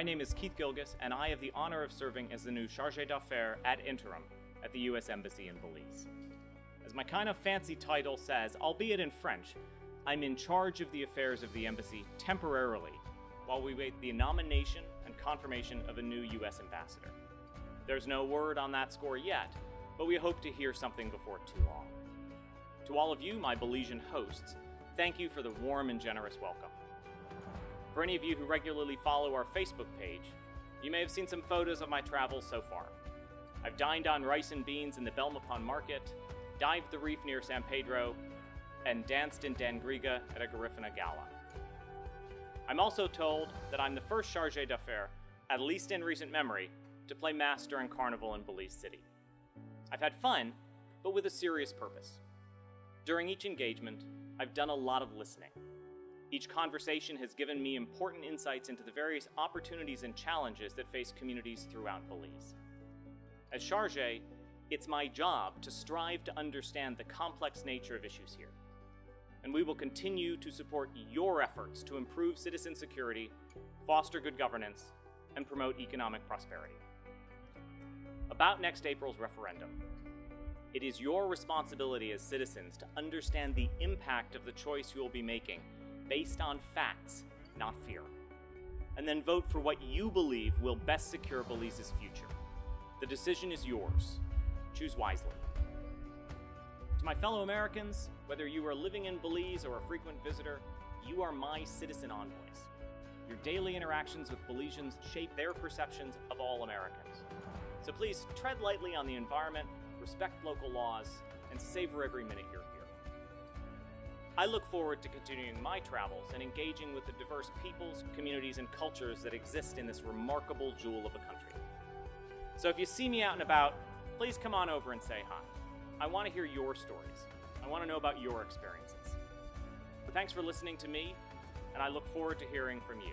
My name is Keith Gilges, and I have the honor of serving as the new Chargé d'Affaires ad interim at the U.S. Embassy in Belize. As my kind of fancy title says, albeit in French, I'm in charge of the affairs of the embassy temporarily while we wait the nomination and confirmation of a new U.S. ambassador. There's no word on that score yet, but we hope to hear something before too long. To all of you, my Belizean hosts, thank you for the warm and generous welcome. For any of you who regularly follow our Facebook page, you may have seen some photos of my travels so far. I've dined on rice and beans in the Belmopan market, dived the reef near San Pedro, and danced in Dangriga at a Garifuna gala. I'm also told that I'm the first charge d'affaires, at least in recent memory, to play Mass during Carnival in Belize City. I've had fun, but with a serious purpose. During each engagement, I've done a lot of listening. Each conversation has given me important insights into the various opportunities and challenges that face communities throughout Belize. As Charge, it's my job to strive to understand the complex nature of issues here. And we will continue to support your efforts to improve citizen security, foster good governance, and promote economic prosperity. About next April's referendum, it is your responsibility as citizens to understand the impact of the choice you will be making based on facts, not fear. And then vote for what you believe will best secure Belize's future. The decision is yours. Choose wisely. To my fellow Americans, whether you are living in Belize or a frequent visitor, you are my citizen envoys. Your daily interactions with Belizeans shape their perceptions of all Americans. So please tread lightly on the environment respect local laws, and savor every minute you're here. I look forward to continuing my travels and engaging with the diverse peoples, communities, and cultures that exist in this remarkable jewel of a country. So if you see me out and about, please come on over and say hi. I want to hear your stories. I want to know about your experiences. But thanks for listening to me, and I look forward to hearing from you.